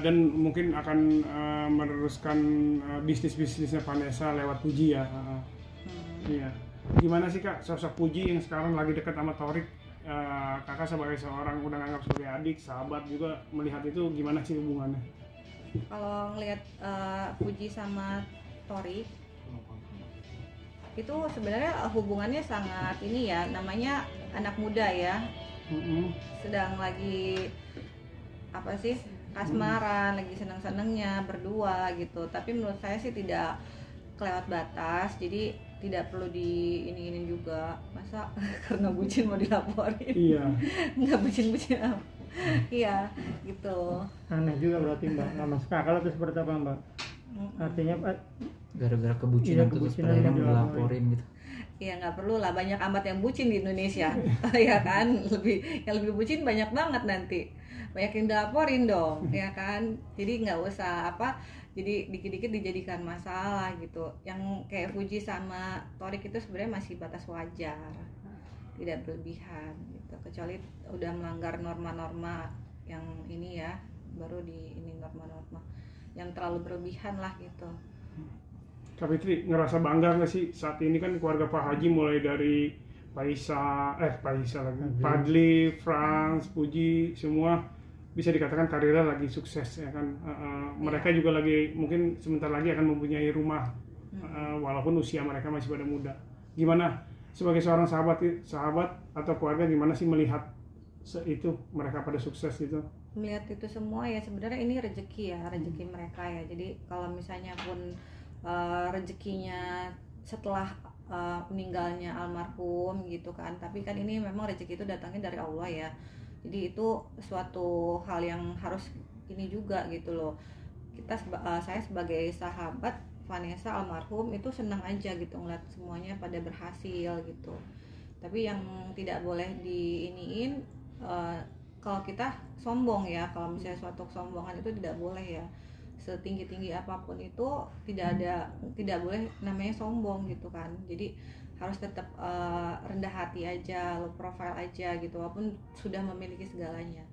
dan mungkin akan uh, meneruskan uh, bisnis bisnisnya Vanessa lewat Puji ya uh, hmm. iya. Gimana sih kak sosok Puji yang sekarang lagi dekat sama Torik? Uh, kakak sebagai seorang udah nganggap sebagai adik sahabat juga melihat itu gimana sih hubungannya? Kalau ngelihat uh, Puji sama Torik itu sebenarnya hubungannya sangat ini ya namanya anak muda ya. Mm-hmm. sedang lagi apa sih kasmaran lagi senang-senangnya berdua gitu. Tapi menurut saya sih tidak kelewat batas jadi tidak perlu di ini ini juga. Masa karena bucin mau dilaporin? Iya. Nggak bucin bucin iya gitu. Aneh juga berarti mbak. Nggak masuk akal itu seperti apa mbak? Artinya gara-gara kebucinan, iya, kebucinan terus yang dilaporin gitu Iya nggak perlu lah banyak amat yang bucin di Indonesia. Ya kan? Lebih yang lebih bucin banyak banget nanti. Banyak yang dilaporin dong ya kan? Jadi nggak usah apa jadi dikit-dikit dijadikan masalah gitu. Yang kayak Fuji sama Torik itu sebenarnya masih batas wajar tidak berlebihan gitu. Kecuali udah melanggar norma-norma yang ini ya baru di ini norma-norma yang terlalu berlebihan lah gitu Kak Fitri ngerasa bangga nggak sih saat ini kan keluarga Pak Haji mulai dari Paisa, eh Paisa lagi, Padli, Franz, Puji, semua bisa dikatakan karirnya lagi sukses ya kan. Uh, uh, mereka juga lagi mungkin sebentar lagi akan mempunyai rumah uh, walaupun usia mereka masih pada muda. Gimana sebagai seorang sahabat sahabat atau keluarga gimana sih melihat itu mereka pada sukses itu? Melihat itu semua ya sebenarnya ini rezeki ya rezeki hmm. mereka ya. Jadi kalau misalnya pun uh, rezekinya setelah uh, meninggalnya almarhum gitu kan. Tapi kan ini memang rezeki itu datangnya dari Allah ya. Jadi itu suatu hal yang harus ini juga gitu loh. Kita uh, saya sebagai sahabat Vanessa almarhum itu senang aja gitu ngeliat semuanya pada berhasil gitu. Tapi yang tidak boleh diiniin uh, kalau kita sombong ya. Kalau misalnya suatu kesombongan itu tidak boleh ya setinggi tinggi apa pun itu tidak ada tidak boleh namanya sombong gitu kan. Jadi harus tetap uh, rendah hati aja low profile aja gitu walaupun sudah memiliki segalanya